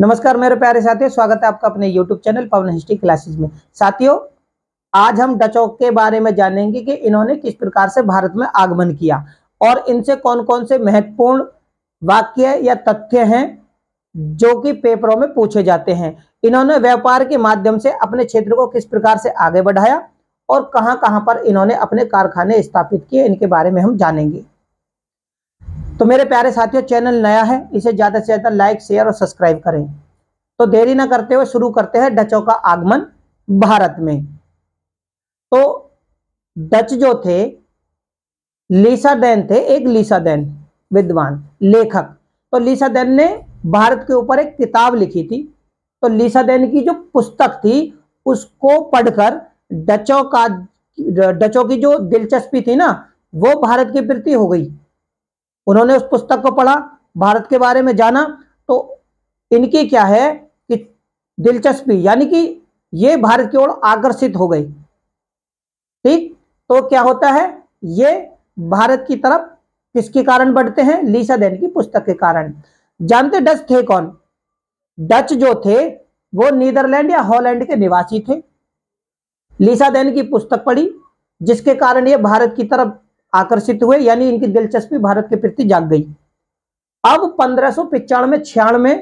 नमस्कार मेरे प्यारे साथियों, स्वागत है आपका अपने YouTube channel Pawan history classes में। साथियों, आज हम डचों के बारे में जानेंगे कि इन्होंने किस प्रकार से भारत में आगमन किया और इनसे कौन कौन से महत्वपूर्ण वाक्य या तथ्य हैं जो कि पेपरों में पूछे जाते हैं। इन्होंने व्यापार के माध्यम से अपने क्षेत्र को किस प्रकार से आगे बढ़ाया और कहाँ कहाँ पर इन्होंने अपने कारखाने स्थापित किए, इनके बारे में हम जानेंगे। तो मेरे प्यारे साथियों चैनल नया है, इसे ज़्यादा से ज़्यादा लाइक शेयर और सब्सक्राइब करें। तो देरी ना करते हुए शुरू करते हैं डचों का आगमन भारत में। तो डच जो थे, लीसा दैन थे, एक लीसा दैन, विद्वान, लेखक। तो लीसा दैन ने भारत के ऊपर एक किताब लिखी थी। तो लीसा दैन की जो पुस्तक थी, उसको पढ़कर डचों का, डचों की जो दिलचस्पी थी ना, वो भारत के प्रति हो गई। उन्होंने उस पुस्तक को पढ़ा, भारत के बारे में जाना तो इनकी क्या है कि दिलचस्पी, यानी कि ये भारत की ओर आकर्षित हो गई। ठीक? तो क्या होता है? ये भारत की तरफ़ किसके कारण बढ़ते हैं? लीसा देन की पुस्तक के कारण। जानते डच थे कौन? डच जो थे, वो नीदरलैंड या हॉलैंड के निवासी थे। लीसा देन की पुस्तक पढ़ी, जिसके कारण ये भारत की तरफ़ आकर्षित हुए, यानी इनकी दिलचस्पी भारत के प्रति जाग गई। अब पंद्रह सौ पिचानवे छियानवे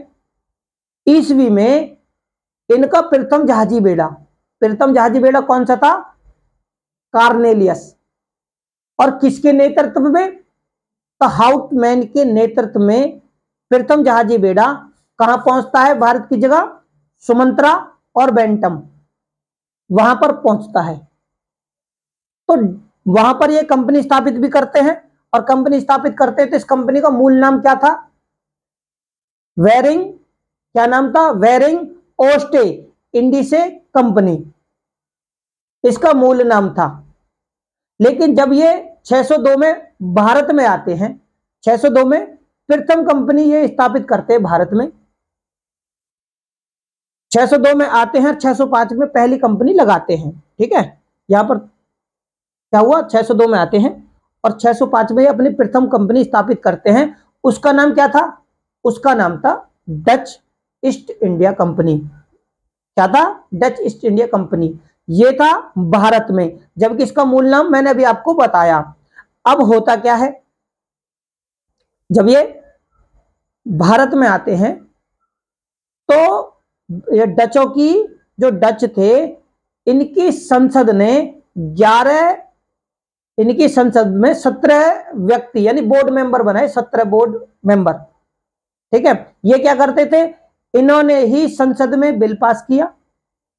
ईस्वी में इनका प्रथम जहाजी बेड़ा, प्रथम जहाजी बेड़ा कौन सा था? कार्नेलियस। और किसके नेतृत्व में? तो हाउटमैन के नेतृत्व में प्रथम जहाजी बेड़ा कहाँ पहुँचता है? भारत की जगह सुमंत्रा और बेंटम, वहाँ पर पहुँचता है। तो वहाँ पर ये कंपनी स्थापित भी करते हैं और कंपनी स्थापित करते हैं तो इस कंपनी का मूल नाम क्या था? वेरिंग क्या नाम था? वेरिंग ओस्टे, इंडिसे कंपनी। इसका मूल नाम था। लेकिन जब ये 602 में भारत में आते हैं 602 में प्रथम कंपनी ये स्थापित करते हैं भारत में। 602 में आते हैं 605 में पहली कंपनी लगाते हैं, ठीक है? यहाँ पर क्या हुआ? 602 में आते हैं और 605 में अपनी प्रथम कंपनी स्थापित करते हैं। उसका नाम क्या था? उसका नाम था डच ईस्ट इंडिया कंपनी क्या था? डच ईस्ट इंडिया कंपनी ये था भारत में। जबकि इसका मूल नाम मैंने अभी आपको बताया। अब होता क्या है? जब ये भारत में आते हैं तो ये डचों की जो डच थे, इनकी संसद ने 11 इनकी संसद में सत्रह व्यक्ति, यानी बोर्ड मेंबर बनाए, सत्रह बोर्ड मेंबर ठीक है? ये क्या करते थे? इन्होंने ही संसद में बिल पास किया,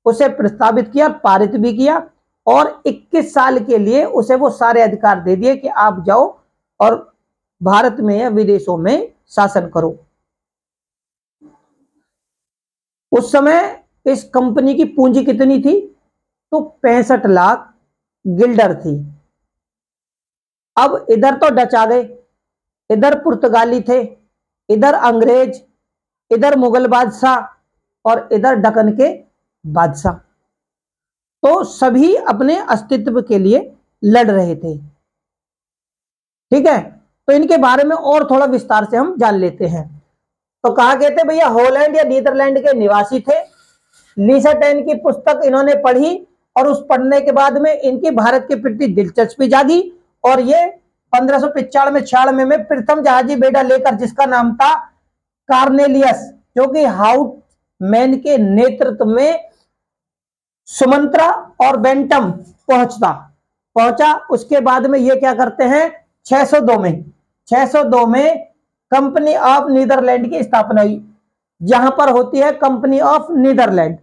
उसे प्रस्तावित किया, पारित भी किया, और 21 साल के लिए उसे वो सारे अधिकार दे दिए कि आप जाओ और भारत में या विदेशों में शासन करो। उस समय इस कंपनी की पूंजी कितनी थी? तो पैंसठ लाख गिल्डर थी। अब इधर तो डच आ गए इधर पुर्तगाली थे, इधर अंग्रेज़, इधर मुगल बादशाह और इधर डकन के बादशाह। तो सभी अपने अस्तित्व के लिए लड़ रहे थे। ठीक है? तो इनके बारे में और थोड़ा विस्तार से हम जान लेते हैं। तो कहा गए थे, भैया, हॉलैंड या नीदरलैंड के निवासी थे। टेन की पुस्तक इन्होंने पढ़ी और उस पढ़ने के बाद में इनकी भारत के प्रति दिलचस्पी जागी और ये पंद्रह सौ पिचानवे छियानवे में प्रथम जहाजी बेटा लेकर जिसका नाम था कार्नेलियस, जो कि हाउट मैन के नेतृत्व में सुमंत्रा और बेंटम पहुँचता। पहुँचा, उसके बाद में ये क्या करते हैं? 602 में 602 में कंपनी ऑफ़ नीदरलैंड की स्थापना हुई, जहाँ पर होती है कंपनी ऑफ़ नीदरलैंड।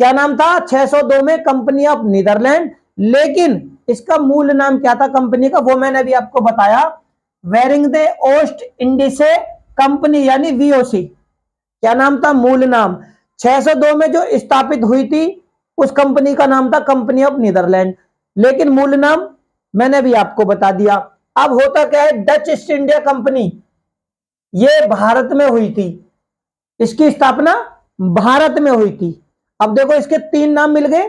क्या नाम था? 602 में कंपनी ऑफ़ नीदरलैंड लेकिन इसका मूल नाम क्या था कंपनी का? वो मैंने अभी आपको बताया। वेरिंग दे ओस्ट इंडिसे कंपनी, यानी वीओसी क्या नाम था? मूल नाम। 602 में जो स्थापित हुई थी, उस कंपनी का नाम था कंपनी ऑफ़ नीदरलैंड। लेकिन मूल नाम मैंने भी आपको बता दिया। अब होता क्या है? डच ईस्ट इंडिया कंपनी, ये भारत में हुई थी। इसकी स्थापना भारत में हुई थी। अब देखो, इसके तीन नाम मिल गए।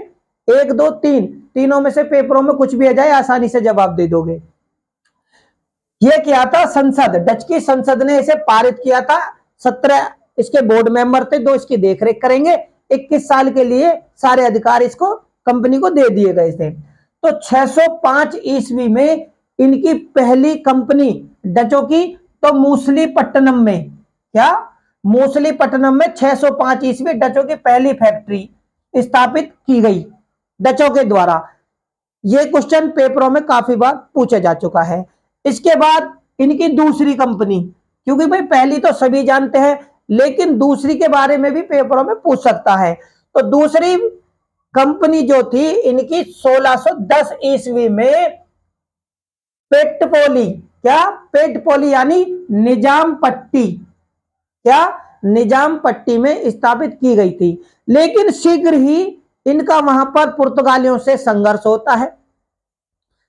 एक, दो, तीन। तीनों में से पेपरों में कुछ भी आ जाए, आसानी से जवाब दे दोगे। ये किया था संसद। डच की संसद ने इसे पारित किया था। सत्रह इसके बोर्ड मेंबर थे, दो इसकी देखरेख करेंगे। 21 साल के लिए सारे अधिकार इसको कंपनी को दे दिए गए थे। तो 605 ईस्वी में इनकी पहली कंपनी डचों की तो मूसली पट्टनम में। क्या? मूसली पट्टनम में 605 ईस्वी डचों की पहली फैक्ट्री स्थापित की गई। डचों के द्वारा। ये क्वेश्चन पेपरों में काफ़ी बार पूछा जा चुका है। इसके बाद इनकी दूसरी कंपनी क्योंकि भाई पहली तो सभी जानते हैं, लेकिन दूसरी के बारे में भी पेपरों में पूछ सकता है। तो दूसरी कंपनी जो थी, इनकी 1610 ईस्वी में पेटपोली क्या? पेटपोली यानी निज़ाम पट्टी, क्या? निज़ाम पट्टी में स्थापित की गई थी। लेकिन शीघ्र ही इनका वहाँ पर पुर्तगालियों से संघर्ष होता है।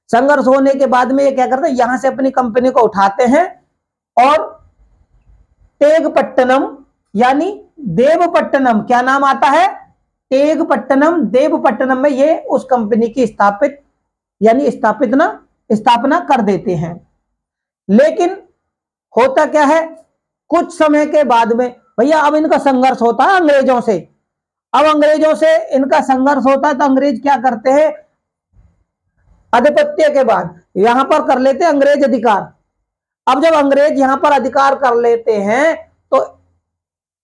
संघर्ष होने के बाद में ये क्या करते हैं? यहाँ से अपनी कंपनी को उठाते हैं और तेगपट्टनम, यानी देवपट्टनम, क्या नाम आता है? तेगपट्टनम, देवपट्टनम में ये उस कंपनी की स्थापित, यानी स्थापित ना स्थापना कर देते हैं। लेकिन होता क्या है? कुछ समय के बाद में, भैया, अब इनका संघर्ष होता है अंग्रेज़ों से। अब अंग्रेज़ों से इनका संघर्ष होता है तो अंग्रेज़ क्या करते हैं? अधिपत्य के बाद, यहाँ पर कर लेते हैं अंग्रेज़ अधिकार। अब जब अंग्रेज़ यहाँ पर अधिकार कर लेते हैं तो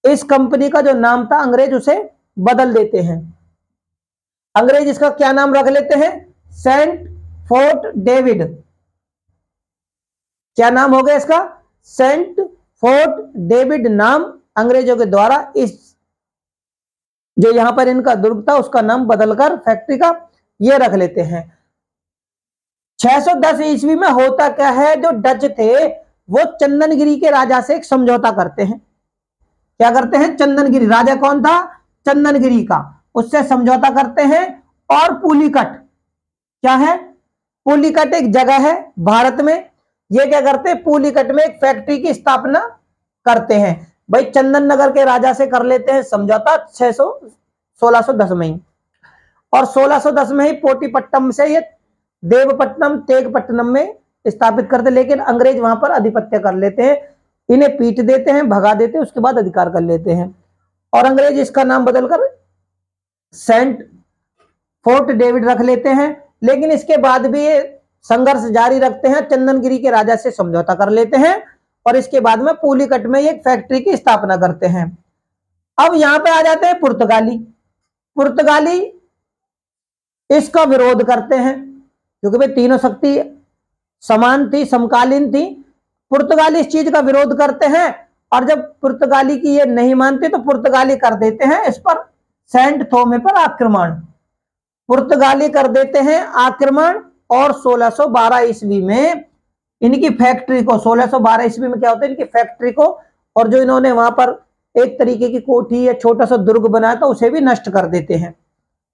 इस कंपनी का जो नाम था, अंग्रेज़ उसे बदल देते हैं। अंग्रेज़ इसका क्या नाम रख लेते हैं? Saint fort David. क्या नाम हो गया इसका? सेंट फोर्ट डेविड नाम अंग्रेज़ों के द्वारा इस जो यहाँ पर इनका दुर्ग था, उसका नाम बदलकर फैक्ट्री का ये रख लेते हैं। 610 ईस्वी में होता क्या है? जो डच थे, वो चंदनगिरी के राजा से एक समझौता करते हैं। क्या करते हैं? चंदनगिरी। राजा कौन था? चंदनगिरी का। उससे समझौता करते हैं और पुलिकट। क्या है? पुलिकट एक जगह है भारत में। ये क्या करते? हैं पुलिकट में एक फैक्ट्री की स्थापना करते हैं। भाई चंदन नगर के राजा से कर लेते हैं समझौता छह सौ, सोलह 600 1610 में ही। और 1610 में ही पोटीपट्टम से ये देवपट्टनम, तेगपट्टनम में स्थापित करते लेकिन अंग्रेज़ वहाँ पर अधिपत्य कर लेते हैं। इन्हें पीट देते हैं, भगा देते हैं, उसके बाद अधिकार कर लेते हैं। और अंग्रेज़ इसका नाम बदलकर सेंट फोर्ट डेविड रख लेते हैं, लेकिन इसके बाद भी ये संघर्ष जारी रखते हैं, चंदनगिरी के राजा से समझौता कर लेते हैं। और इसके बाद में पुलिकट में एक फैक्ट्री की स्थापना करते हैं। अब यहाँ पे आ जाते हैं पुर्तगाली। पुर्तगाली इसका विरोध करते हैं, क्योंकि भाई तीनों शक्ति समान थी, समकालीन थी। पुर्तगाली इस चीज़ का विरोध करते हैं और जब पुर्तगाली की ये नहीं मानते तो पुर्तगाली कर देते हैं इस पर सेंट थोमे पर आक्रमण। पुर्तगाली कर देते हैं आक्रमण और 1612 ईस्वी में इनकी फैक्ट्री को 1612 ईस्वी में क्या होता है, इनकी फैक्ट्री को और जो इन्होंने वहाँ पर एक तरीके की कोठी या छोटा सा दुर्ग बनाया था, उसे भी नष्ट कर देते हैं।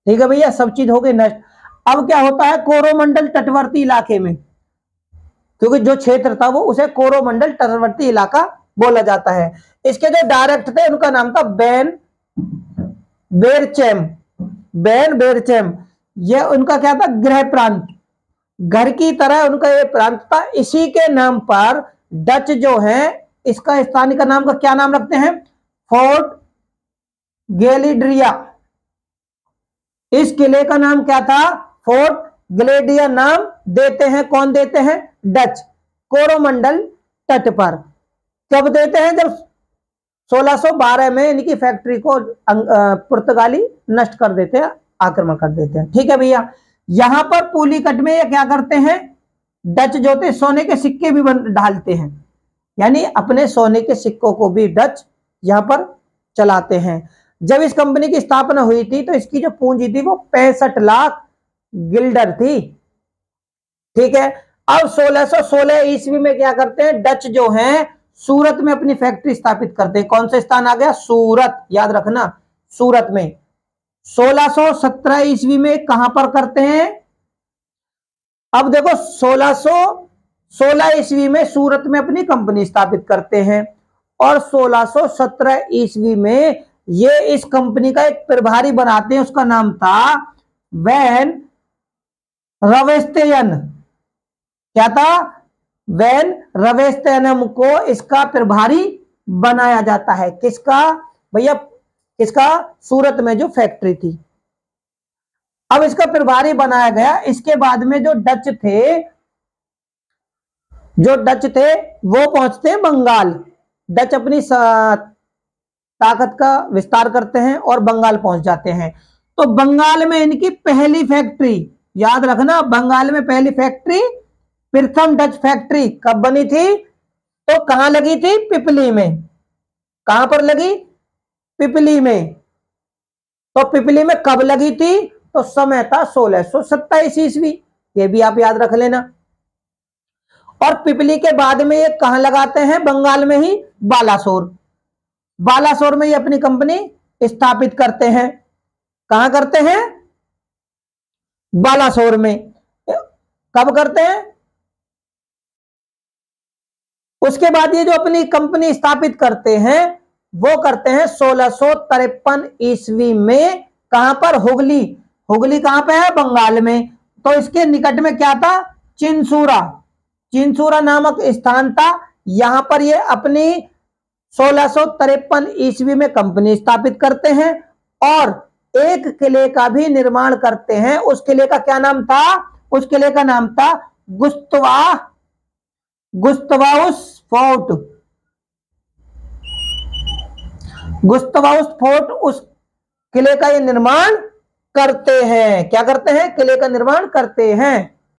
ठीक है भैया, सब चीज़ हो गई नष्ट। अब क्या होता है, कोरोमंडल तटवर्ती इलाके में, क्योंकि जो क्षेत्र था वो, उसे कोरोमंडल तटवर्ती इलाका बोला जाता है। इसके जो डायरेक्ट थे, उनका नाम था बैन बेरचैम बैन बेरचैम। यह उनका क्या था, गृह प्रांत। घर की तरह उनका ये प्रांत था। इसी के नाम पर डच जो है, इसका स्थानीय का नाम का क्या नाम रखते हैं? Fort Geldria. इस किले का नाम क्या था? फोर्ट ग्लेडिया नाम देते हैं, कौन देते हैं? डच। कोरोमंडल तट पर। कब देते हैं? जब 1612 में इनकी फैक्ट्री को पुर्तगाली नष्ट कर देते हैं, आक्रमण कर देते हैं। ठीक है भैया? यहाँ पर पुलीकट में क्या करते हैं? डच जो थे सोने के सिक्के भी बन, डालते हैं। यानी अपने सोने के सिक्कों को भी डच यहाँ पर चलाते हैं। जब इस कंपनी की स्थापना हुई थी तो इसकी जो पूंजी थी, वो पैंसठ लाख गिल्डर थी। ठीक है? अब 1616 ईस्वी में क्या करते हैं? डच जो हैं, सूरत में अपनी फैक्ट्री स्थापित करते हैं। कौन सा स्थान आ गया? सूरत। याद रखना, सूरत में। 1617 ईस्वी में कहाँ पर करते हैं? अब देखो 1616 ईस्वी में सूरत में अपनी कंपनी स्थापित करते हैं और 1617 ईस्वी में ये इस कंपनी का एक प्रभारी बनाते हैं, उसका नाम था वैन रवेस्तेयन। क्या था? वैन रवेस्तेनम को इसका प्रभारी बनाया जाता है। किसका? भैया किसका सूरत में जो फैक्ट्री थी। अब इसका प्रभारी बनाया गया। इसके बाद में जो डच थे, जो डच थे, वो पहुँचते बंगाल। डच अपनी ताकत का विस्तार करते हैं और बंगाल पहुँच जाते हैं। तो बंगाल में इनकी पहली फैक्ट्री, याद रखना, बंगाल में पहली फैक्ट्री, प्रथम डच फैक्ट्री कब बनी थी? तो कहाँ लगी थी? पिपली में। कहाँ पर लगी? पिपली में। तो पिपली में कब लगी थी? तो समय था सोलह सो सत्ताईस ईस्वी। ये भी आप याद रख लेना। और पिपली के बाद में ये कहा लगाते हैं? बंगाल में ही बालासोर। बालासोर में ये अपनी कंपनी स्थापित करते हैं। कहा करते हैं? बालासोर में। कब करते हैं? उसके बाद ये जो अपनी कंपनी स्थापित करते हैं वो करते हैं सोलह सो तिरपन ईस्वी में। कहाँ पर? हुगली। हुगली कहाँ पे है? बंगाल में। तो इसके निकट में क्या था? चिंसूरा चिंसूरा नामक स्थान था। यहाँ पर ये अपनी सोलह सो तिरपन ईस्वी में कंपनी स्थापित करते हैं और एक किले का भी निर्माण करते हैं। उस किले का क्या नाम था? उस किले का नाम था गुस्तवा, गुस्तवाउस फोर्ट। गुस्तवाउस फोर्ट उस किले का ये निर्माण करते हैं। क्या करते हैं? किले का निर्माण करते हैं।